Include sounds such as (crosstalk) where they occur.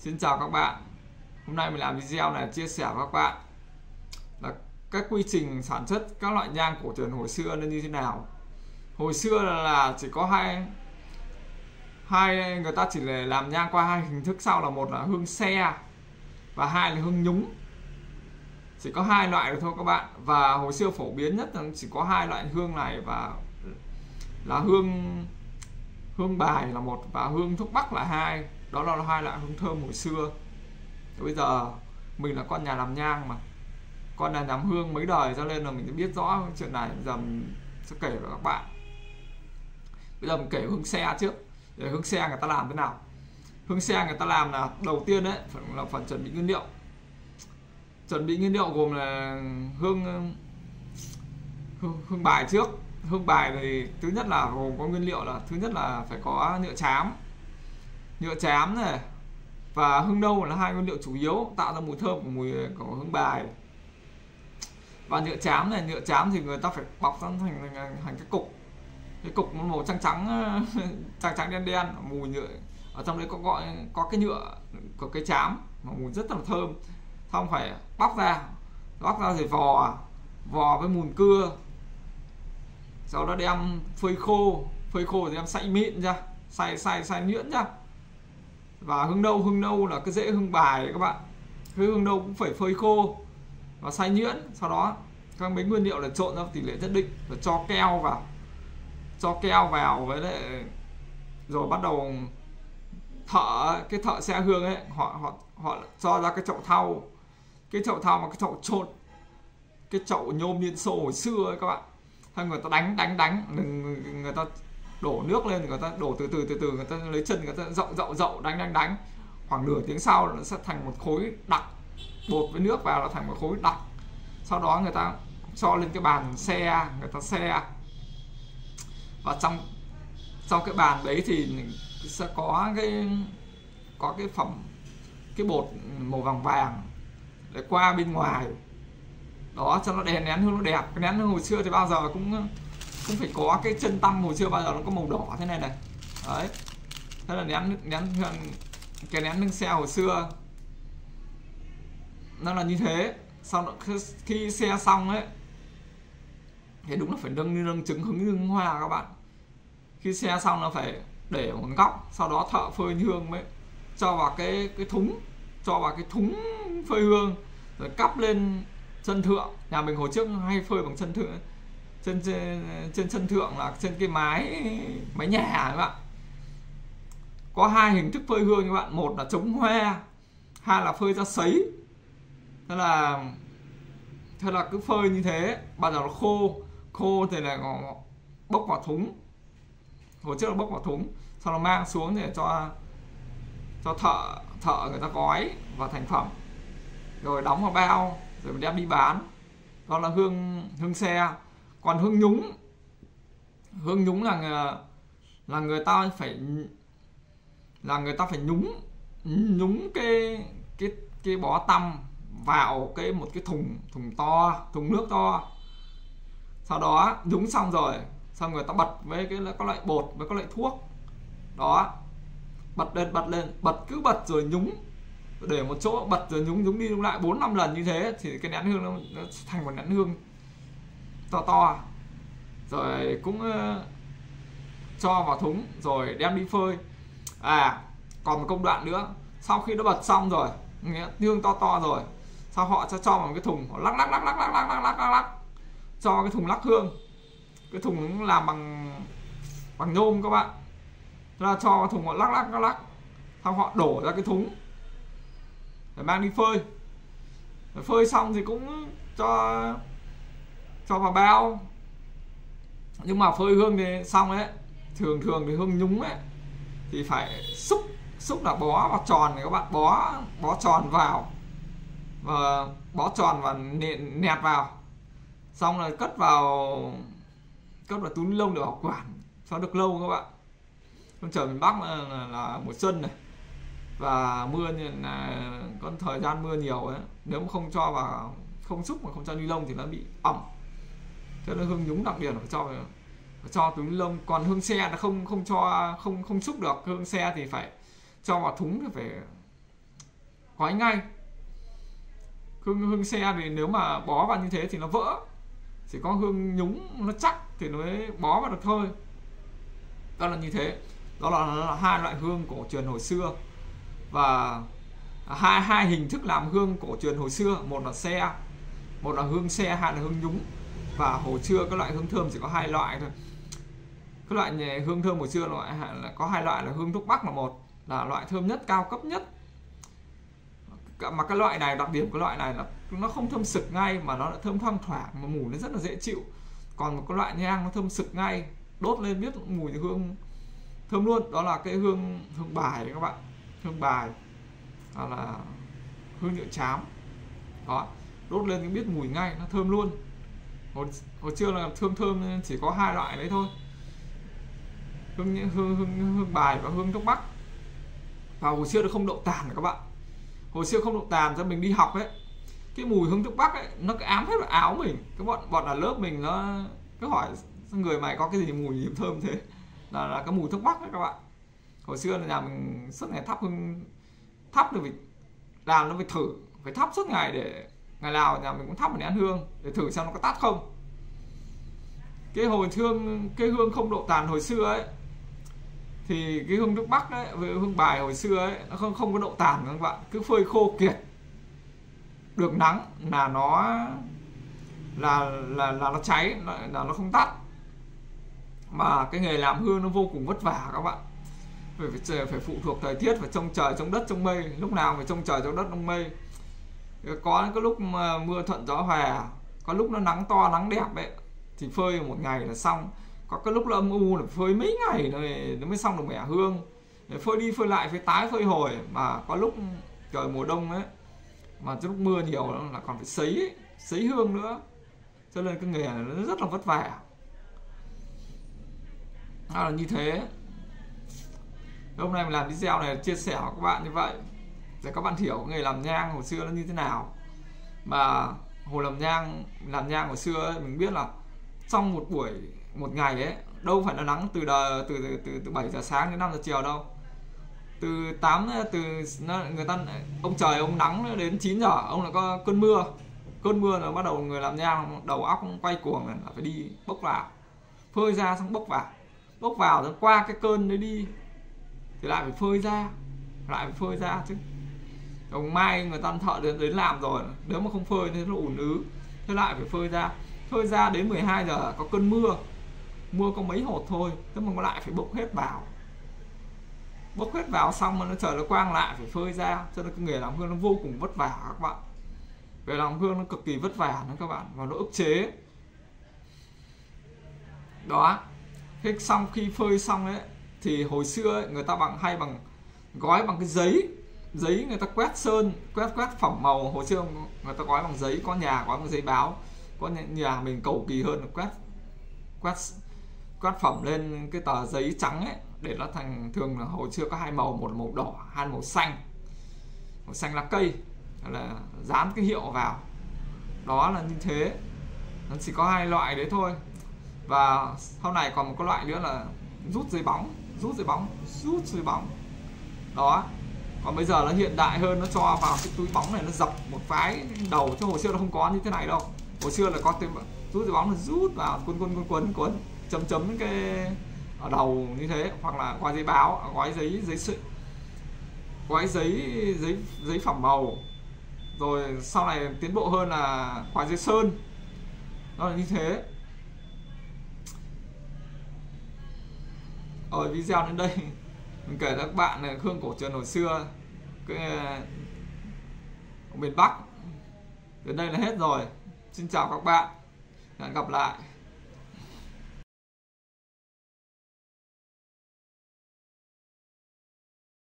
Xin chào các bạn. Hôm nay mình làm video này chia sẻ với các bạn là các quy trình sản xuất các loại nhang cổ truyền hồi xưa nó như thế nào. Hồi xưa là, là chỉ có hai hai người ta chỉ để làm nhang qua hai hình thức. Sau là một là hương xe và hai là hương nhúng. Chỉ có hai loại thôi các bạn. Và hồi xưa phổ biến nhất là chỉ có hai loại hương này và là hương hương bài là một và hương thuốc bắc là hai đó là hai loại hương thơm hồi xưa. Bây giờ mình là con nhà làm nhang mà. Con nhà làm hương mấy đời cho nên là mình biết rõ chuyện này. Bây giờ mình sẽ kể với các bạn. Bây giờ mình kể hương xe trước. Để hương xe người ta làm thế nào? Hương xe người ta làm là đầu tiên đấy là phần chuẩn bị nguyên liệu. Chuẩn bị nguyên liệu gồm là hương hương, hương bài trước. Hương bài thì thứ nhất là gồm có nguyên liệu là thứ nhất là phải có nhựa chám nhựa chám này. Và hương nâu là hai nguyên liệu chủ yếu, tạo ra mùi thơm của mùi ờ, của hương bài. Và nhựa chám này, nhựa chám thì người ta phải bọc ra thành thành cái cục. Cái cục màu trắng trắng (laughs) trắng trắng đen đen, mùi nhựa, ở trong đấy có gọi, có cái nhựa của cái chám, mà mùi rất là thơm. Xong phải bóc ra bóc ra rồi vò vò với mùn cưa. Sau đó đem phơi khô phơi khô thì đem xay mịn ra xay xay xay nhuyễn ra và hương nâu hương nâu là cái rễ hương bài đấy các bạn. Cái hương nâu cũng phải phơi khô và xay nhuyễn sau đó các mấy nguyên liệu là trộn ra tỷ lệ nhất định và cho keo vào. Cho keo vào với lại rồi bắt đầu thợ cái thợ xe hương ấy họ họ họ cho ra cái chậu thau. Cái chậu thau mà cái chậu trộn cái chậu nhôm liên xô hồi xưa ấy các bạn. Hay người ta đánh đánh đánh người, người ta đổ nước lên thì người ta đổ từ từ từ từ, người ta lấy chân người ta dậu dậu dậu, đánh đánh đánh. Khoảng nửa tiếng sau nó sẽ thành một khối đặc bột với nước vào nó thành một khối đặc sau đó người ta cho lên cái bàn xe, người ta xe. Và trong trong cái bàn đấy thì sẽ có cái có cái phẩm, cái bột màu vàng vàng để qua bên ngoài. Đó, cho nó đèn nén hương nó đẹp. Cái nén hương hồi xưa thì bao giờ cũng cũng phải có cái chân tăm hồi xưa bao giờ nó có màu đỏ thế này này. Đấy. Thế là nén nén, cái nén nâng xe hồi xưa. Nó là như thế. Sau đó, khi xe xong ấy, thì đúng là phải nâng nâng trứng hứng hương hoa các bạn. Khi xe xong nó phải để một góc, sau đó thợ phơi hương mới cho vào cái cái thúng, cho vào cái thúng phơi hương, rồi cắp lên chân thượng. Nhà mình hồi trước hay phơi bằng chân thượng trên trên trên sân thượng là trên cái mái mái nhà các bạn. Có hai hình thức phơi hương các bạn, một là chống hoa hai là phơi ra sấy. Thế là thế là cứ phơi như thế, bao giờ nó khô khô thì là bốc vào thúng. Hồi trước là bốc vào thúng, sau đó mang xuống để cho cho thợ thợ người ta gói và thành phẩm. Rồi đóng vào bao, rồi đem đi bán. Đó là hương hương xe còn hương nhúng. Hương nhúng là là người ta phải là người ta phải nhúng nhúng cái cái cái bó tăm vào cái một cái thùng thùng to thùng nước to. Sau đó nhúng xong rồi xong người ta bật với cái các loại bột với các loại thuốc. Đó. Bật lên bật lên bật cứ bật rồi nhúng. Để một chỗ bật rồi nhúng nhúng đi nhúng lại bốn năm lần như thế thì cái nén hương nó, nó thành một nén hương to to rồi cũng cho vào thúng rồi đem đi phơi à còn một công đoạn nữa sau khi nó bật xong rồi nghĩa hương to to rồi sau họ cho cho vào một cái thùng họ lắc lắc lắc lắc lắc lắc lắc lắc lắc, lắc. cho cái thùng lắc hương cái thùng làm bằng bằng nhôm các bạn Thế là cho vào thùng họ lắc lắc lắc lắc xong họ đổ ra cái thúng để mang đi phơi phơi xong thì cũng cho cho vào bao. Nhưng mà phơi hương thì xong ấy. Thường thường thì hương nhúng ấy thì phải xúc xúc là bó vào tròn này các bạn bó bó tròn vào. Và bó tròn và nẹt, nẹt vào. Xong rồi cất vào cất vào túi ni lông để bảo quản cho được lâu các bạn. Con trời miền bắc là, là, là mùa xuân này. Và mưa là có thời gian mưa nhiều ấy nếu không cho vào không xúc mà không cho ni lông thì nó bị ẩm cho nên hương nhúng đặc biệt phải cho phải cho túi ni lông còn hương xe là không không cho không không xúc được. Hương xe thì phải cho vào thúng thì phải gói ngay. Hương hương xe thì nếu mà bó vào như thế thì nó vỡ. Chỉ có hương nhúng nó chắc thì nó mới bó vào được thôi. Đó là như thế. Đó là, là hai loại hương cổ truyền hồi xưa. Và hai hai hình thức làm hương cổ truyền hồi xưa. Một là xe một là hương xe hai là hương nhúng và hồ trưa các loại hương thơm chỉ có hai loại thôi. Cái loại hương thơm hồ trưa loại là có hai loại là hương thuốc bắc là một, là loại thơm nhất, cao cấp nhất. Mà cái loại này, đặc điểm của loại này là nó không thơm sực ngay, mà nó thơm thoang thoảng, mà mùi nó rất là dễ chịu. Còn một cái loại nhang nó thơm sực ngay, đốt lên biết mùi hương thơm luôn. Đó là cái hương hương bài đấy các bạn, hương bài. Đó là hương nhựa chám. Đó, đốt lên biết mùi ngay, nó thơm luôn hồi, hồi xưa là thơm thơm chỉ có hai loại đấy thôi. Hương hương hương, hương bài và hương thuốc bắc. Và hồi xưa nó không độ tàn các bạn. Hồi xưa không độ tàn cho mình đi học ấy. Cái mùi hương thuốc bắc ấy nó cứ ám hết vào áo mình. Cái bọn bọn ở lớp mình nó cứ hỏi người mày có cái gì mùi gì thơm thế? Là, là cái mùi thuốc bắc đấy các bạn. Hồi xưa là nhà mình suốt ngày thắp hương thắp được phải làm nó phải thử phải thắp suốt ngày để ngày nào nhà mình cũng thắp một nén hương để thử xem nó có tắt không. Cái hồi thương cái hương không độ tàn hồi xưa ấy thì cái hương nước bắc đấy với hương bài hồi xưa ấy nó không không có độ tàn các bạn. Cứ phơi khô kiệt được nắng là nó là là là nó cháy là, là nó không tắt mà cái nghề làm hương nó vô cùng vất vả các bạn. Phải phải, phải phụ thuộc thời tiết phải trông trời trông đất trông mây. Lúc nào phải trông trời trông đất trông mây có cái lúc mà mưa thuận gió hòa có lúc nó nắng to nắng đẹp ấy thì phơi một ngày là xong. Có cái lúc là âm u là phơi mấy ngày rồi nó mới xong được mẻ hương. Phơi đi phơi lại phải tái phơi hồi. Mà có lúc trời mùa đông ấy mà lúc mưa nhiều là còn phải sấy ấy, sấy hương nữa. Cho nên cái nghề này nó rất là vất vả. Đó là như thế. Hôm nay mình làm video này chia sẻ với các bạn như vậy để các bạn hiểu nghề làm nhang hồi xưa nó như thế nào. Mà hồ làm nhang làm nhang hồi xưa ấy, mình biết là trong một buổi một ngày ấy đâu phải là nắng từ đờ, từ, từ từ từ 7 giờ sáng đến 5 giờ chiều đâu. Từ 8 từ người ta ông trời ông nắng đến 9 giờ ông lại có cơn mưa. Cơn mưa là bắt đầu người làm nhang đầu óc quay cuồng là phải đi bốc vào. Phơi ra xong bốc vào. Bốc vào rồi qua cái cơn đấy đi thì lại phải phơi ra lại phải phơi ra chứ ông mai người ta thợ đến đến làm rồi. Nếu mà không phơi thì nó ủn ứ. Thế lại phải phơi ra. Phơi ra đến 12 giờ có cơn mưa. Mưa có mấy hột thôi thế mà lại phải bốc hết vào. Bốc hết vào xong mà nó trời nó quang lại phải phơi ra. Cho nên cái nghề làm hương nó vô cùng vất vả các bạn. Về làm hương nó cực kỳ vất vả nữa các bạn. Và nó ức chế. Đó. Thế xong khi phơi xong ấy thì hồi xưa ấy, người ta bằng hay bằng gói bằng cái giấy giấy người ta quét sơn, quét quét phẩm màu. Hồi xưa người ta gói bằng giấy, có nhà gói bằng giấy báo. Có nhà mình cầu kỳ hơn là quét quét quét phẩm lên cái tờ giấy trắng ấy, để nó thành, thường là hồi xưa có hai màu, một là màu đỏ, hai là màu xanh. Màu xanh lá cây, là dán cái hiệu vào. Đó là như thế. Nó chỉ có hai loại đấy thôi. Và sau này còn một cái loại nữa là rút giấy bóng, rút giấy bóng, rút giấy bóng. Đó còn bây giờ nó hiện đại hơn, nó cho vào cái túi bóng này, nó dập một phái đầu chứ hồi xưa nó không có như thế này đâu. Hồi xưa là có cái rút cái bóng là rút vào cuốn cuốn cuốn cuốn quấn, chấm chấm cái ở đầu như thế. Hoặc là qua giấy báo à, gói giấy giấy sự, gói giấy giấy giấy phẩm màu. Rồi sau này tiến bộ hơn là gói giấy sơn. Đó là như thế. Ở video đến đây mình kể các bạn là hương cổ truyền hồi xưa, cái ờ, miền Bắc. Đến đây là hết rồi. Xin chào các bạn. Hẹn gặp lại.